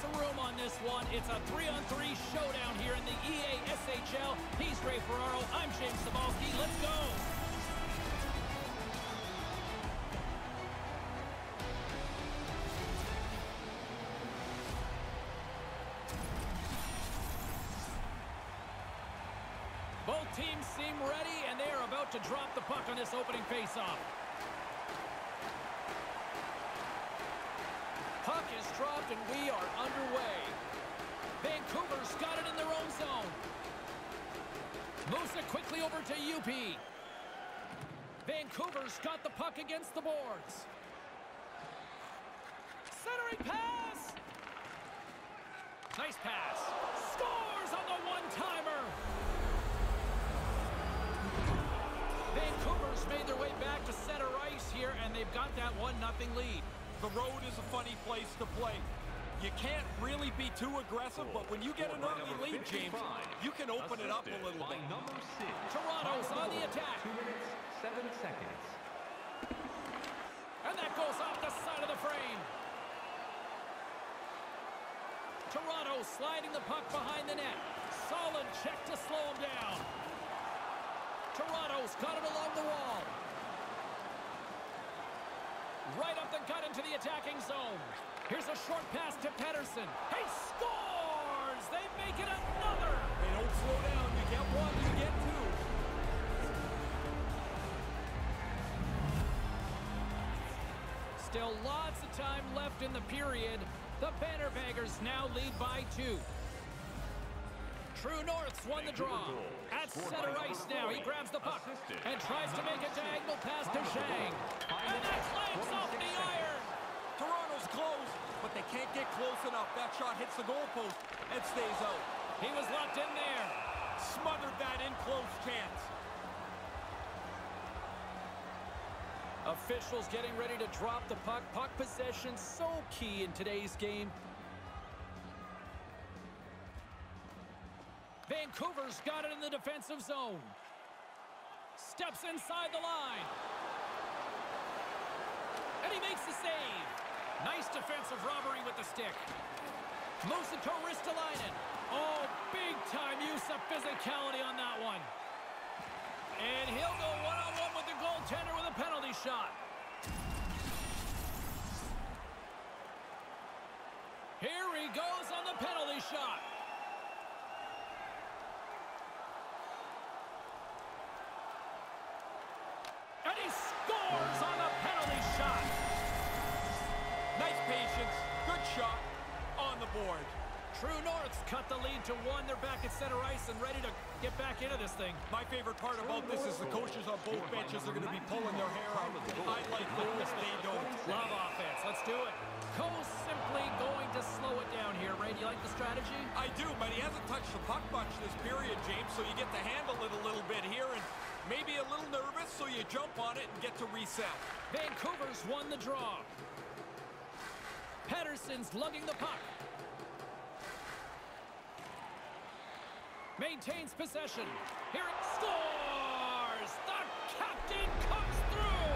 lots of room on this one. It's a three-on-three showdown here in the EA SHL. He's Ray Ferraro. I'm James Cybulski. Let's go. Both teams seem ready, and they are about to drop the puck on this opening faceoff. Is dropped, and we are underway. Vancouver's got it in their own zone. Moves it quickly over to UP. Vancouver's got the puck against the boards. Centering pass! Nice pass. Scores on the one-timer! Vancouver's made their way back to center ice here, and they've got that 1-0 lead. The road is a funny place to play. You can't really be too aggressive, but when you get an early lead, James, you can open it up a little bit. Number six. Toronto's on the attack. Two minutes, seven seconds. And that goes off the side of the frame. Toronto sliding the puck behind the net. Solid check to slow him down. Toronto's got it along the wall. Right up the gut into the attacking zone. Here's a short pass to Pedersen. He scores! They make it another! They don't slow down. You get one, you get two. Still lots of time left in the period. The Bannerbaggers now lead by two. True North's won the draw. At center ice now, he grabs the puck and tries to make a diagonal pass to Zhang. And that clanks off the iron. Toronto's close, but they can't get close enough. That shot hits the goalpost and stays out. He was locked in there. Smothered that in close chance. Officials getting ready to drop the puck. Puck possession so key in today's game. Vancouver's got it in the defensive zone. Steps inside the line. And he makes the save. Nice defensive robbery with the stick. Moves it to Ristolainen. Oh, big time use of physicality on that one. And he'll go one-on-one with the goaltender with a penalty shot. Here he goes on the penalty shot. Shot on the board. True North's cut the lead to one. They're back at center ice and ready to get back into this thing. My favorite part about this is the coaches on both benches are going to be pulling their hair out. I like this, they don't. Love offense. Let's do it. Cole's simply going to slow it down here. Ray, do you like the strategy? I do, but he hasn't touched the puck much this period, James, so you get to handle it a little bit here and maybe a little nervous, so you jump on it and get to reset. Vancouver's won the draw. Pedersen's lugging the puck. Maintains possession. Here it scores! The captain comes through!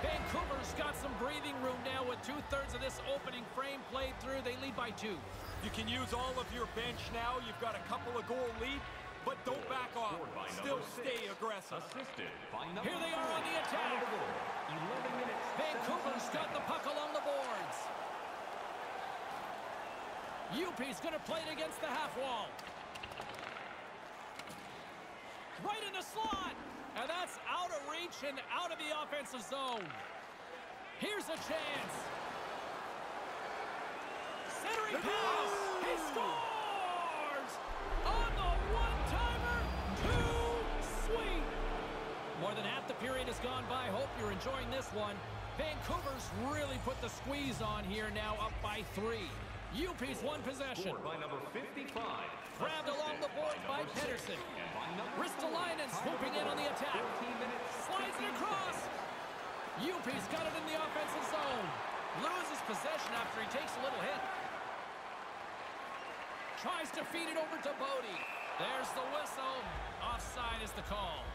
Vancouver's got some breathing room now with two-thirds of this opening frame played through. They lead by two. You can use all of your bench now. You've got a couple of goal lead, but don't back off. Still stay aggressive. Assisted by number Here they are on the attack. Eleven minutes. Vancouver's got the puck along the boards. UP's going to play it against the half wall. Right in the slot. And that's out of reach and out of the offensive zone. Here's a chance. Centering pass. He scores! On the one-timer. More than half the period has gone by. Hope you're enjoying this one. Vancouver's really put the squeeze on here now up by three. UP's one possession. By number 55. Grabbed along the board by Pedersen. By number Ristolainen swooping in on the attack. 14 minutes. Slides it across. UP's got it in the offensive zone. Loses possession after he takes a little hit. Tries to feed it over to Bodie. There's the whistle. Offside is the call.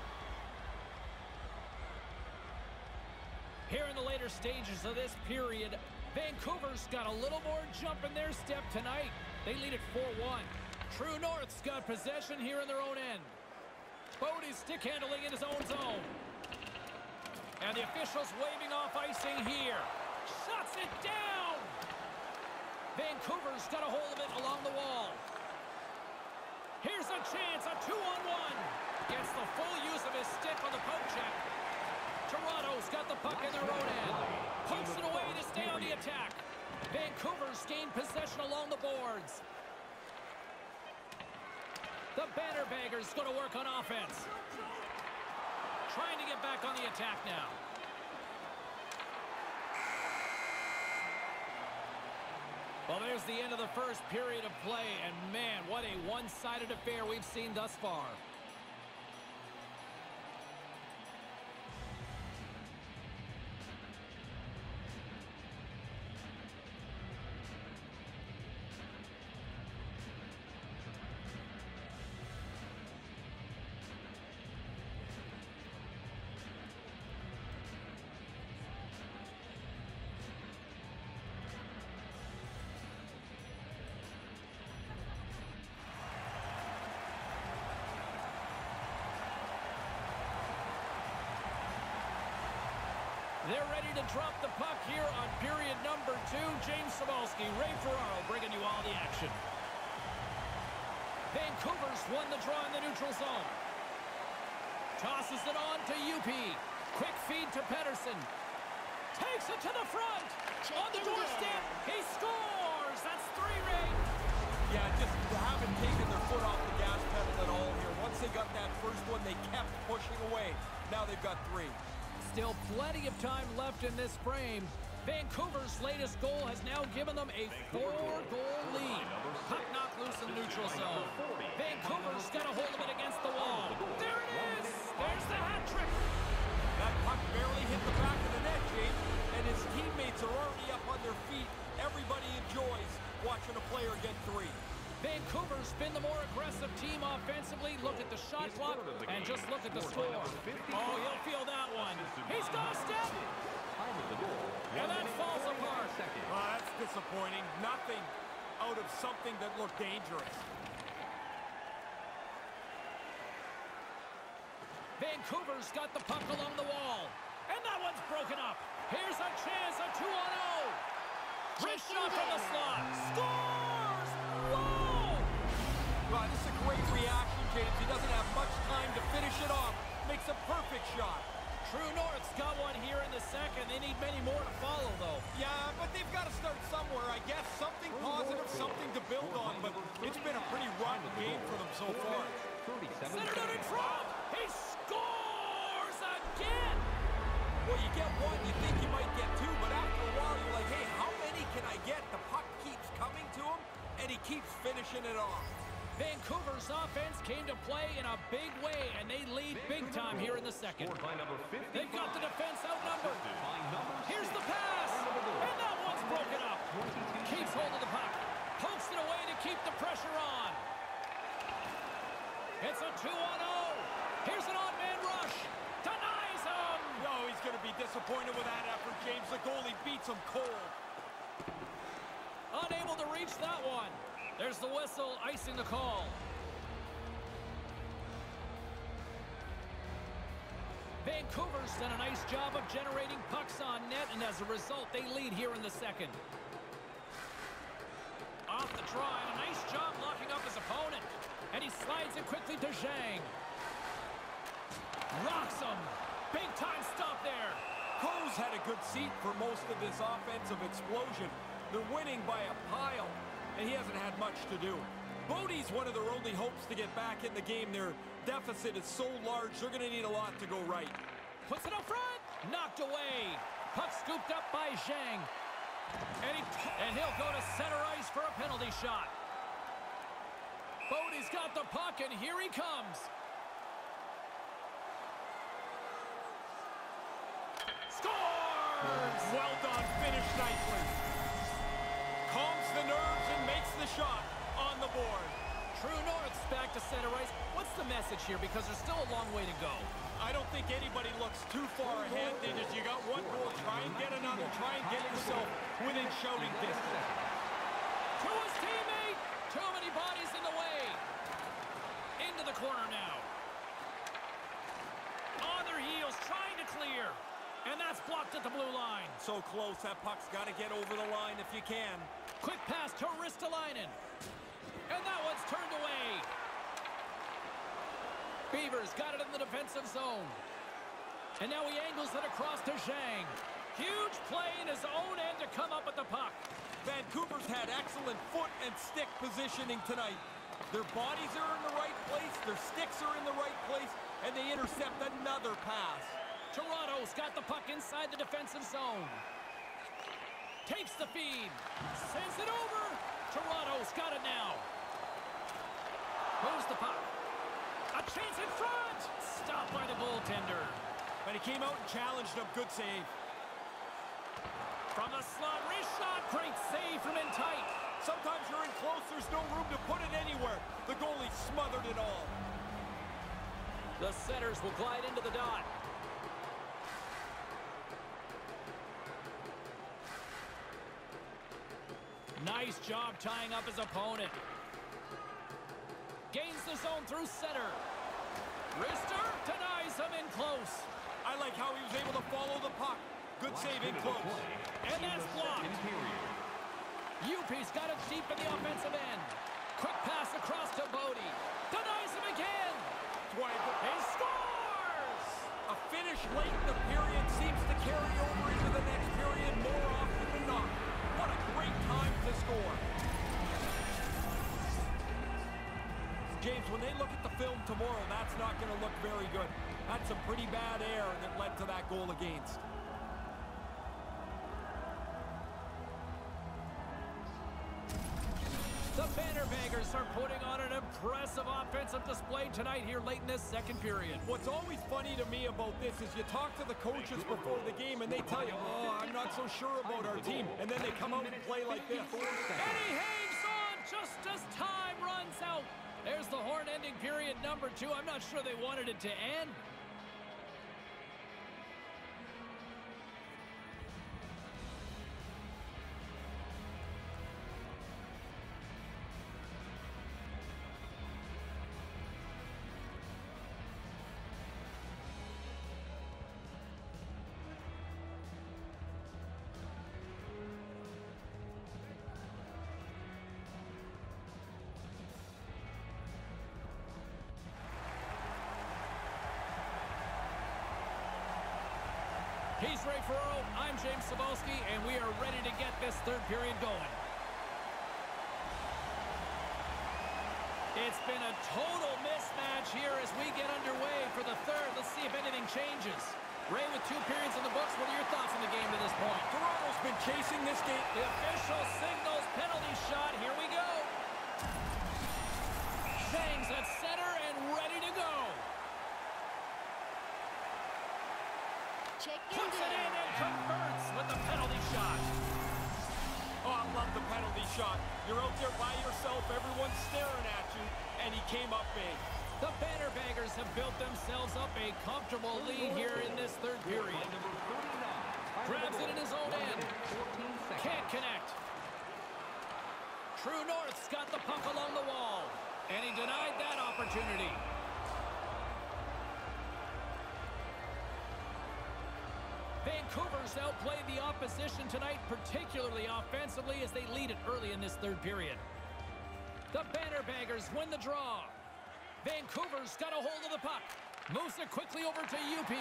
Here in the later stages of this period. Vancouver's got a little more jump in their step tonight. They lead at 4-1. True North's got possession here in their own end. Bodie's stick handling in his own zone. And the officials waving off icing here. Shuts it down! Vancouver's got a hold of it along the wall. Here's a chance, a two-on-one. Gets the full use of his stick on the poke check. Toronto's got the puck in their own end. Pokes it away to stay on the attack. Vancouver's gained possession along the boards. The banner bagger's going to work on offense. Trying to get back on the attack now. Well, there's the end of the first period of play, and man, what a one-sided affair we've seen thus far. They're ready to drop the puck here on period number two. James Cybulski, Ray Ferraro bringing you all the action. Vancouver's won the draw in the neutral zone. Tosses it on to UP. Quick feed to Pedersen. Takes it to the front. On the doorstep. He scores. That's three, Ray. Yeah, just haven't taken their foot off the gas pedal at all here. Once they got that first one, they kept pushing away. Now they've got three. Still plenty of time left in this frame. Vancouver's latest goal has now given them a four-goal lead. Puck knocked loose in the neutral zone. Vancouver's got a hold of it against the wall. There it is! There's the hat trick! That puck barely hit the back of the net, James, and his teammates are already up on their feet. Everybody enjoys watching a player get three. Vancouver's been the more aggressive team offensively. Look at the shot clock and just look at the score. Oh, he'll feel that one. He's got a step. And that falls apart. Well, ah, that's disappointing. Nothing out of something that looked dangerous. Vancouver's got the puck along the wall. And that one's broken up. Here's a chance, a 2-on-0. Wrist shot from the slot. Scores! Whoa! This is a great reaction, James. He doesn't have much time to finish it off. Makes a perfect shot. True North's got one here in the second. They need many more to follow, though. Yeah, but they've got to start somewhere, I guess. Something positive, something to build on, but it's been a pretty rotten game for them so far. In front. He scores again. Well, you get one, you think you might get two, but after a while, you're like, hey, how many can I get? The puck keeps coming to him, and he keeps finishing it off. Vancouver's offense came to play in a big way, and they lead big time here in the second. They've got the defense outnumbered. Here's the pass, and that one's broken up. Keeps hold of the puck. Pokes it away to keep the pressure on. It's a 2-on-0. Here's an odd-man rush. Denies him. No, he's going to be disappointed with that effort, James. The goalie beats him cold. Unable to reach that one. There's the whistle, icing the call. Vancouver's done a nice job of generating pucks on net, and as a result, they lead here in the second. Off the and a nice job locking up his opponent. And he slides it quickly to Zhang. Rocks him. Big time stop there. Coe's had a good seat for most of this offensive explosion. They're winning by a pile, and he hasn't had much to do. Bodie's one of their only hopes to get back in the game. Their deficit is so large, they're going to need a lot to go right. Puts it up front. Knocked away. Puck scooped up by Zhang. And, he, and he'll go to center ice for a penalty shot. Bodie's got the puck, and here he comes. Scores! Well done, finished nicely. Calms the nerves and makes the shot on the board. True North's back to center ice. What's the message here? Because there's still a long way to go. I don't think anybody looks too far ahead. They just, you got one goal, try and get another. try and get yourself within shouting distance. To his teammate. Too many bodies in the way. Into the corner now. On their heels, trying to clear. And that's blocked at the blue line. So close, that puck's got to get over the line if you can. Quick pass to Ristolainen. And that one's turned away. Beavers got it in the defensive zone. And now he angles it across to Zhang. Huge play in his own end to come up with the puck. Vancouver's had excellent foot and stick positioning tonight. Their bodies are in the right place, their sticks are in the right place, and they intercept another pass. Toronto's got the puck inside the defensive zone. Takes the feed. Sends it over. Toronto's got it now. Moves the puck. A chance in front. Stopped by the goaltender. But he came out and challenged him. Good save. From the slot, wrist shot. Great save from in tight. Sometimes you're in close, there's no room to put it anywhere. The goalie smothered it all. The setters will glide into the dot. Nice job tying up his opponent. Gains the zone through center. Rister denies him in close. I like how he was able to follow the puck. Good save in close. And that's blocked. UP's got it deep in the offensive end. Quick pass across to Bodie. Denies him again. Twice. He scores! A finish late in the period seems to carry over into the next period more often time to score. James, when they look at the film tomorrow, that's not going to look very good. That's some pretty bad air that led to that goal against. The Bannerbaggers are putting on an impressive offensive display tonight here late in this second period. What's always funny to me about this is you talk to the coaches before the game and they tell you, oh, I'm not so sure about our team. And then they come out and play like this. He hangs on just as time runs out. There's the horn ending period number two. I'm not sure they wanted it to end. He's Ray Ferraro. I'm James Cybulski, and we are ready to get this third period going. It's been a total mismatch here as we get underway for the third. Let's see if anything changes. Ray, with two periods in the books, what are your thoughts on the game to this point? Toronto's been chasing this game. The official signals penalty shot. Here we go. Zhang's at center and ready to go. Check Puts it in and converts with the penalty shot. Oh, I love the penalty shot. You're out there by yourself, everyone's staring at you, and he came up big. The Bannerbaggers have built themselves up a comfortable lead here in this third period. Grabs it in his own end. Can't connect. True North's got the puck along the wall. And he denied that opportunity. Vancouver's outplayed the opposition tonight, particularly offensively, as they lead it early in this third period. The Bannerbaggers win the draw. Vancouver's got a hold of the puck. Moves it quickly over to UP.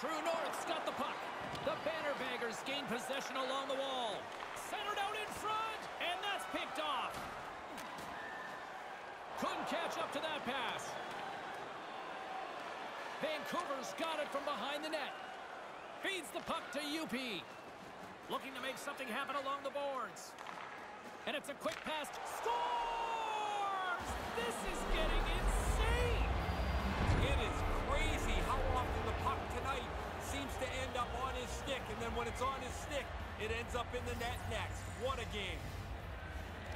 True North's got the puck. The Bannerbaggers gain possession along the wall. Centered out in front, and that's picked off. Couldn't catch up to that pass. Vancouver's got it from behind the net. Feeds the puck to UP. Looking to make something happen along the boards. And it's a quick pass. Scores! This is getting insane! It is crazy how often the puck tonight seems to end up on his stick, and then when it's on his stick, it ends up in the net next. What a game.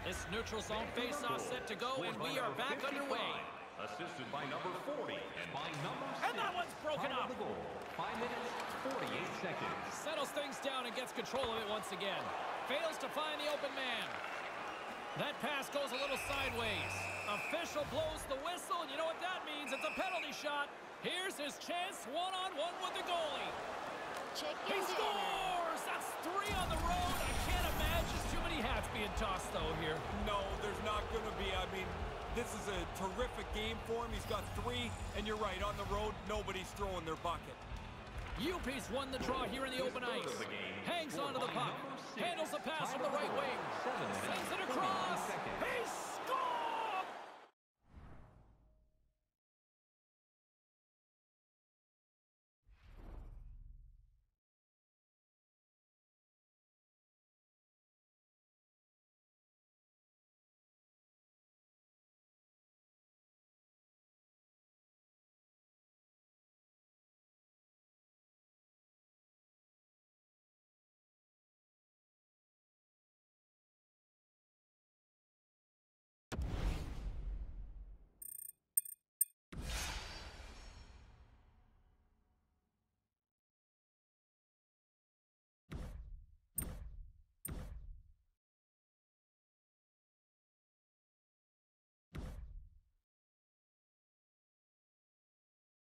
This neutral zone face-off set to go, and we are back underway. Assisted by number 40 and by number 6. And that one's broken Time up. of the goal. Five minutes, 48 seconds. Settles things down and gets control of it once again. Fails to find the open man. That pass goes a little sideways. Official blows the whistle, and you know what that means. It's a penalty shot. Here's his chance, one-on-one with the goalie. Check He dinner. scores! That's three on the road. I can't imagine too many hats being tossed, though, here. No, there's not going to be. I mean, this is a terrific game for him. He's got three, and you're right, on the road, nobody's throwing their bucket. UP's won the draw here in the open ice. of the game. Hangs onto the puck. Handles the pass from the right wing. Seven Sends it 49 across.